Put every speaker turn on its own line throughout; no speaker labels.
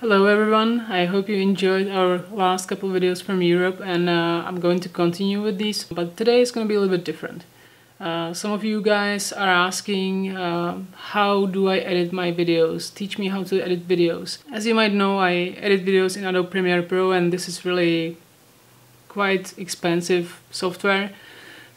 Hello everyone, I hope you enjoyed our last couple videos from Europe and uh, I'm going to continue with these, but today is going to be a little bit different. Uh, some of you guys are asking uh, how do I edit my videos, teach me how to edit videos. As you might know I edit videos in Adobe Premiere Pro and this is really quite expensive software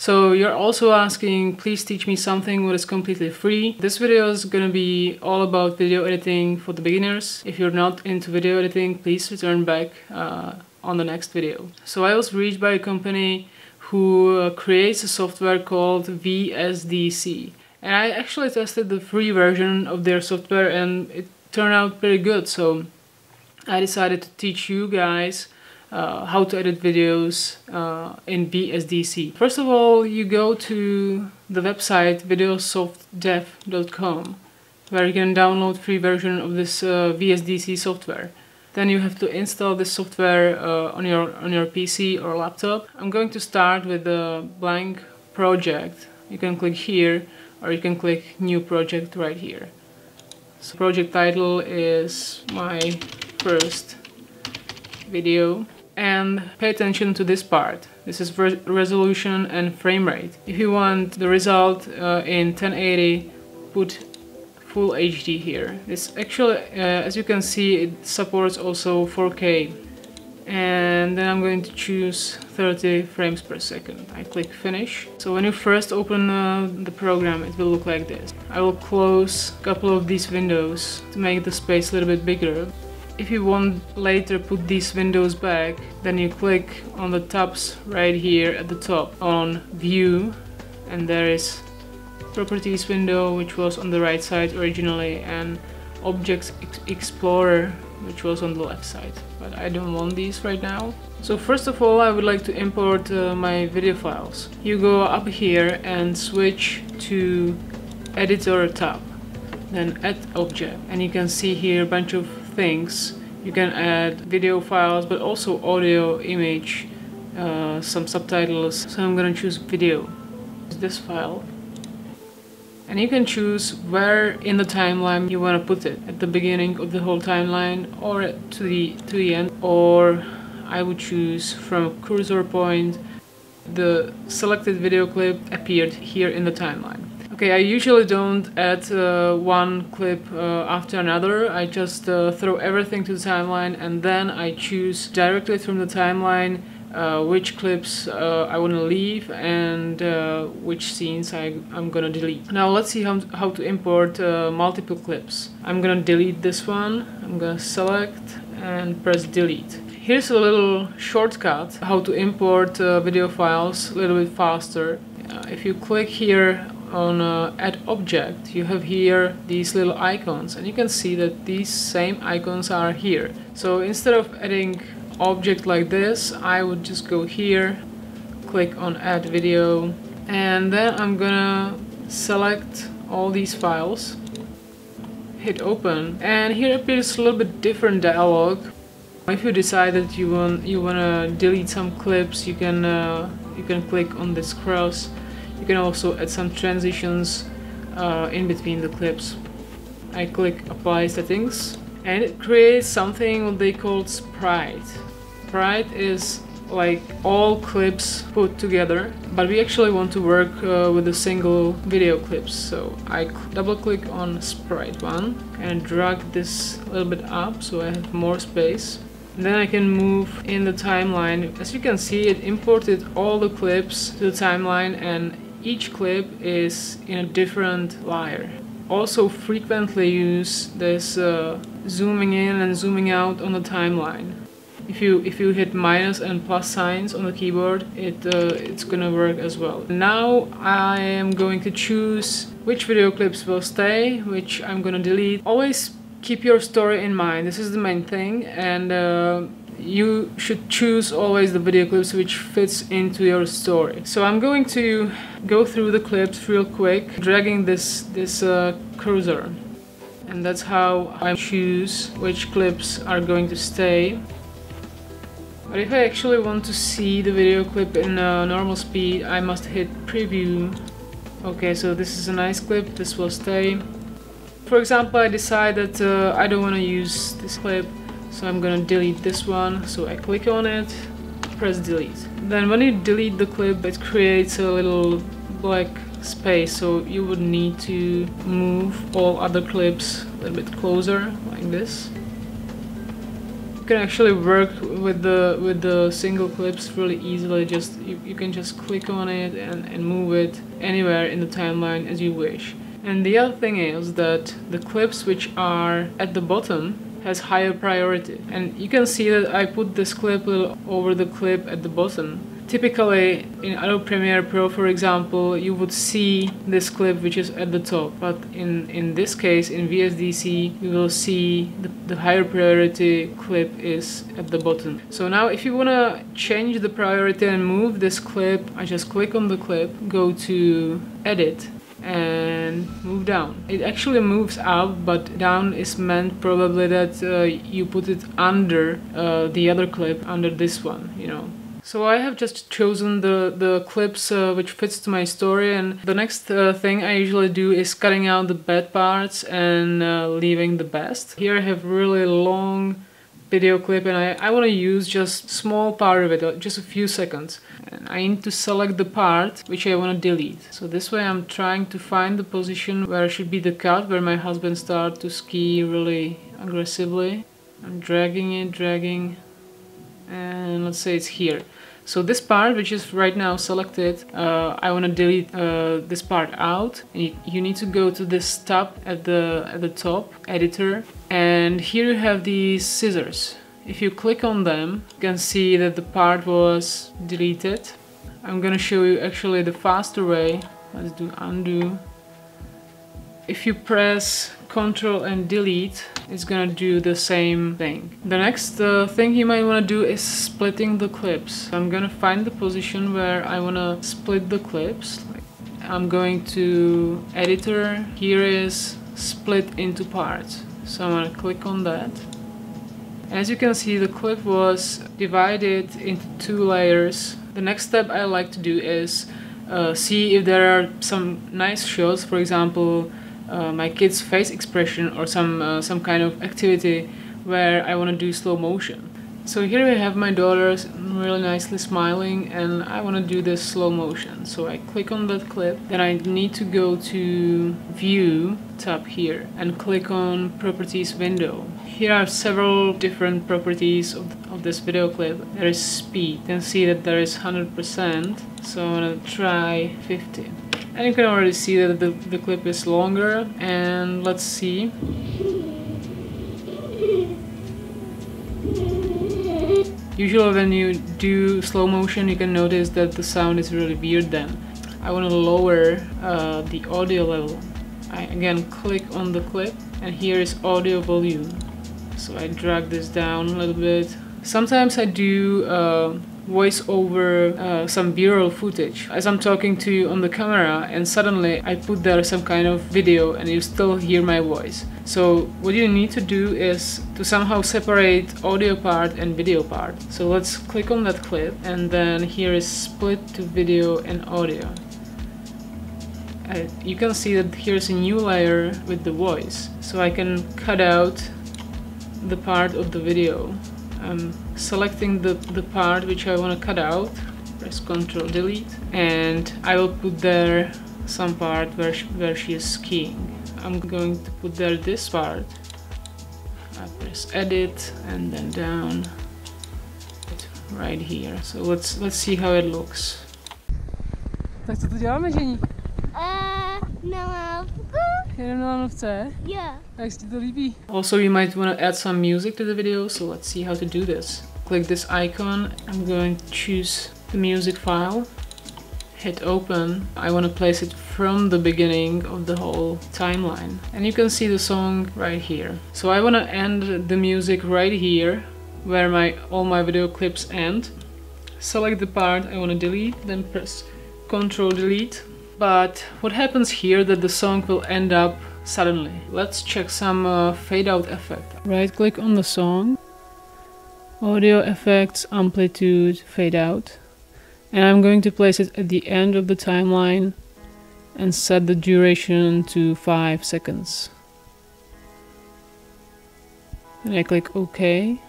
so you're also asking, please teach me something what is completely free. This video is gonna be all about video editing for the beginners. If you're not into video editing, please return back uh, on the next video. So I was reached by a company who uh, creates a software called VSDC. And I actually tested the free version of their software and it turned out pretty good. So I decided to teach you guys uh, how to edit videos uh, in VSDC. First of all, you go to the website videosoftdev.com where you can download free version of this uh, VSDC software. Then you have to install this software uh, on your on your PC or laptop. I'm going to start with a blank project. You can click here or you can click new project right here. So project title is my first video and pay attention to this part. This is re resolution and frame rate. If you want the result uh, in 1080, put full HD here. It's actually, uh, as you can see, it supports also 4K. And then I'm going to choose 30 frames per second. I click finish. So when you first open uh, the program, it will look like this. I will close a couple of these windows to make the space a little bit bigger. If you want later put these windows back, then you click on the tabs right here at the top on view and there is properties window which was on the right side originally and objects ex explorer which was on the left side. But I don't want these right now. So first of all I would like to import uh, my video files. You go up here and switch to editor tab then add object and you can see here a bunch of things. You can add video files, but also audio, image, uh, some subtitles. So I'm gonna choose video. This file. And you can choose where in the timeline you want to put it. At the beginning of the whole timeline or to the, to the end. Or I would choose from a cursor point the selected video clip appeared here in the timeline. Okay, I usually don't add uh, one clip uh, after another. I just uh, throw everything to the timeline and then I choose directly from the timeline uh, which clips uh, I want to leave and uh, which scenes I, I'm gonna delete. Now let's see how, how to import multiple clips. I'm gonna delete this one, I'm gonna select and press delete. Here's a little shortcut how to import video files a little bit faster. if you click here on uh, add object you have here these little icons and you can see that these same icons are here. So instead of adding object like this I would just go here click on add video and then I'm gonna select all these files hit open and here appears a little bit different dialog. If you decide that you want you want to delete some clips you can uh, you can click on this cross you can also add some transitions uh, in between the clips. I click apply settings and it creates something what they call sprite. Sprite is like all clips put together but we actually want to work uh, with a single video clips so I double click on sprite 1 and drag this a little bit up so I have more space and then I can move in the timeline as you can see it imported all the clips to the timeline and each clip is in a different layer. Also frequently use this uh, zooming in and zooming out on the timeline. If you if you hit minus and plus signs on the keyboard, it uh, it's gonna work as well. Now I am going to choose which video clips will stay, which I'm gonna delete. Always keep your story in mind. This is the main thing, and uh, you should choose always the video clips which fits into your story. So I'm going to go through the clips real quick, dragging this, this uh, cursor. And that's how I choose which clips are going to stay. But if I actually want to see the video clip in uh, normal speed, I must hit preview. Okay, so this is a nice clip, this will stay. For example, I decide that uh, I don't want to use this clip So I'm gonna delete this one. So I click on it, press delete. Then when you delete the clip, it creates a little black space. So you would need to move all other clips a little bit closer like this. You can actually work with the with the single clips really easily. Just you, you can just click on it and, and move it anywhere in the timeline as you wish. And the other thing is that the clips which are at the bottom has higher priority. And you can see that I put this clip over the clip at the bottom. Typically in Adobe Premiere Pro for example you would see this clip which is at the top but in, in this case in VSDC you will see the, the higher priority clip is at the bottom. So now if you want to change the priority and move this clip I just click on the clip, go to edit and move down. It actually moves up, but down is meant probably that uh, you put it under uh, the other clip, under this one, you know. So I have just chosen the, the clips uh, which fits to my story and the next uh, thing I usually do is cutting out the bad parts and uh, leaving the best. Here I have really long video clip and I, I want to use just small part of it, uh, just a few seconds. And I need to select the part which I want to delete. So this way I'm trying to find the position where should be the cut, where my husband start to ski really aggressively. I'm dragging it, dragging, and let's say it's here. So this part, which is right now selected, uh, I want to delete uh, this part out. You, you, need to go to this tab at the at the top, editor, and here you have these scissors. If you click on them, you can see that the part was deleted. I'm gonna show you actually the faster way. Let's do undo. If you press Control and delete it's gonna do the same thing. The next uh, thing you might wanna do is splitting the clips. I'm gonna find the position where I wanna split the clips. I'm going to editor, here is split into parts. So I'm gonna click on that. As you can see the clip was divided into two layers. The next step I like to do is uh, see if there are some nice shots, for example uh, my kid's face expression or some uh, some kind of activity where I want to do slow motion. So here we have my daughter really nicely smiling and I want to do this slow motion. So I click on that clip, then I need to go to view tab here and click on properties window. Here are several different properties of, of this video clip. There is speed, you can see that there is 100%, so I'm gonna try 50 and you can already see that the, the clip is longer and let's see. Usually when you do slow motion you can notice that the sound is really weird then. I want to lower uh, the audio level. I again click on the clip and here is audio volume. So I drag this down a little bit. Sometimes I do uh, voice over uh, some b-roll footage as I'm talking to you on the camera and suddenly I put there some kind of video and you still hear my voice. So what you need to do is to somehow separate audio part and video part. So let's click on that clip and then here is split to video and audio. Uh, you can see that here's a new layer with the voice. So I can cut out the part of the video I'm selecting the, the part which I want to cut out press ctrl delete and I will put there some part where she, where she is skiing I'm going to put there this part I press edit and then down right here so let's let's see how it looks
Tak co tu děláme, žení?
Uh, na
Jedeme na lanovce?
Yeah.
Jak se ti to líbí?
Also you might want to add some music to the video so let's see how to do this. Click this icon, I'm going to choose the music file, hit open. I want to place it from the beginning of the whole timeline. And you can see the song right here. So I want to end the music right here where my all my video clips end. Select the part I want to delete, then press Ctrl delete but what happens here that the song will end up suddenly. Let's check some uh, fade out effect. Right click on the song, audio effects, amplitude, fade out. And I'm going to place it at the end of the timeline and set the duration to 5 seconds. And I click OK.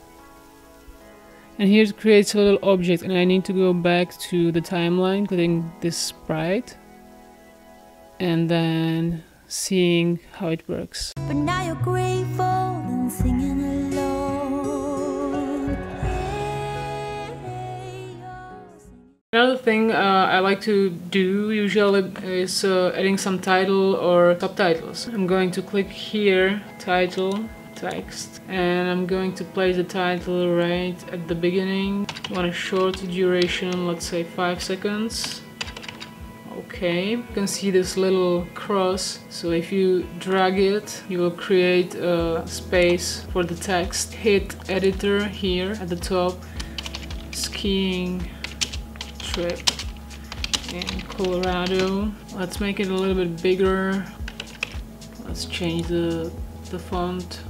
and here it creates a little object and I need to go back to the timeline clicking this sprite and then seeing how it works.
But now you're grateful
Another thing uh, I like to do usually is uh, adding some title or subtitles. I'm going to click here, title, text, and I'm going to place the title right at the beginning. I want a short duration, let's say 5 seconds. Okay, you can see this little cross. So if you drag it, you will create a space for the text. Hit editor here at the top. Skiing trip in Colorado. Let's make it a little bit bigger. Let's change the, the font.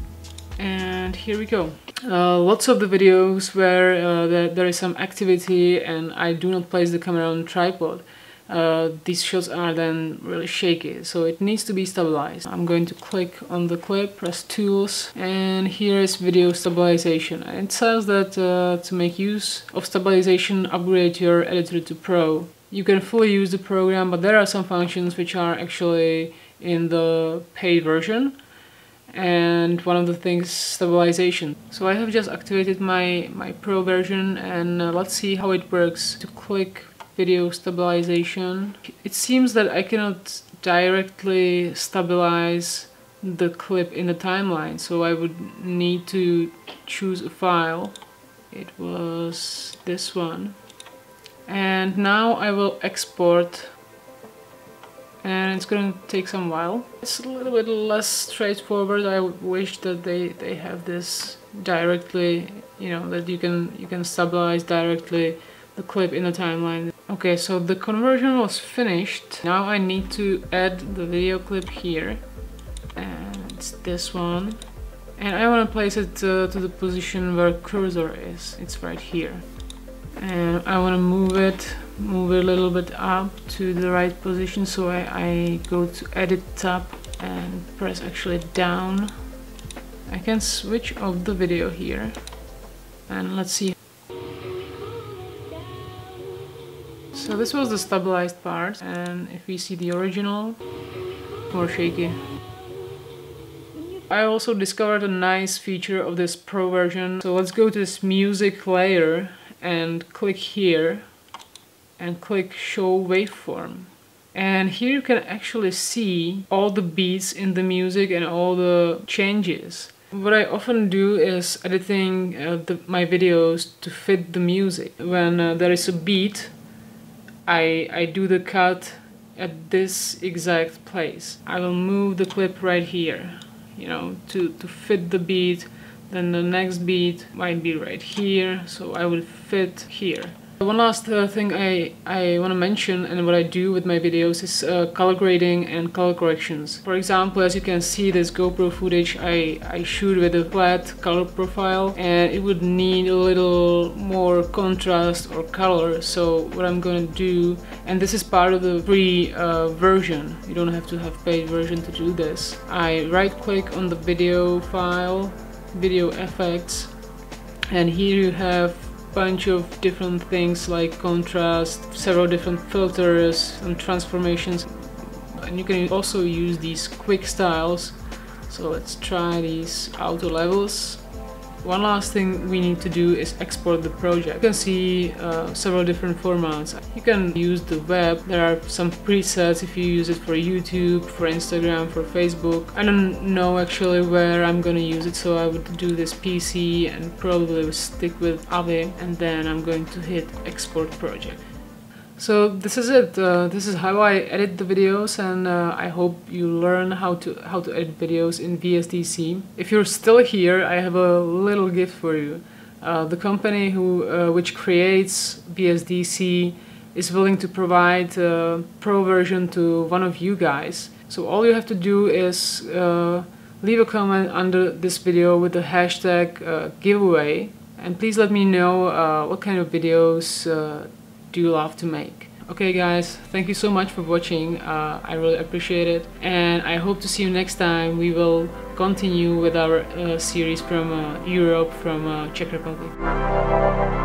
And here we go. Uh, lots of the videos where uh, there, there is some activity and I do not place the camera on tripod. Uh, these shots are then really shaky, so it needs to be stabilized. I'm going to click on the clip, press tools, and here is video stabilization. It says that uh, to make use of stabilization, upgrade your editor to Pro. You can fully use the program, but there are some functions which are actually in the paid version. And one of the things stabilization. So I have just activated my, my Pro version and uh, let's see how it works. To click video stabilization. It seems that I cannot directly stabilize the clip in the timeline, so I would need to choose a file. It was this one. And now I will export and it's going to take some while. It's a little bit less straightforward. I wish that they, they have this directly, you know, that you can you can stabilize directly the clip in the timeline. Okay, so the conversion was finished. Now I need to add the video clip here. And it's this one. And I want to place it uh, to the position where cursor is. It's right here. And I want to move it, move it a little bit up to the right position. So I, I go to edit tab and press actually down. I can switch off the video here. And let's see So this was the stabilized part and if we see the original, more shaky. I also discovered a nice feature of this pro version. So let's go to this music layer and click here and click show waveform. And here you can actually see all the beats in the music and all the changes. What I often do is editing uh, the, my videos to fit the music. When uh, there is a beat, I, I do the cut at this exact place. I will move the clip right here, you know, to, to fit the beat. Then the next beat might be right here, so I will fit here. One last uh, thing I, I want to mention and what I do with my videos is uh, color grading and color corrections. For example, as you can see this GoPro footage I, I shoot with a flat color profile and it would need a little more contrast or color. So what I'm going to do, and this is part of the free uh, version, you don't have to have paid version to do this. I right click on the video file, video effects, and here you have bunch of different things like contrast, several different filters and transformations. And you can also use these quick styles. So let's try these auto levels. One last thing we need to do is export the project. You can see uh, several different formats. You can use the web. There are some presets if you use it for YouTube, for Instagram, for Facebook. I don't know actually where I'm gonna use it, so I would do this PC and probably stick with Avi and then I'm going to hit export project. So this is it. Uh, this is how I edit the videos, and uh, I hope you learn how to how to edit videos in VSDC. If you're still here, I have a little gift for you. Uh, the company who uh, which creates VSDC is willing to provide a pro version to one of you guys. So all you have to do is uh, leave a comment under this video with the hashtag uh, giveaway, and please let me know what kind of videos do love to make? Okay, guys, thank you so much for watching. Uh, I really appreciate it, and I hope to see you next time. We will continue with our uh, series from uh, Europe, from uh, Czech Republic.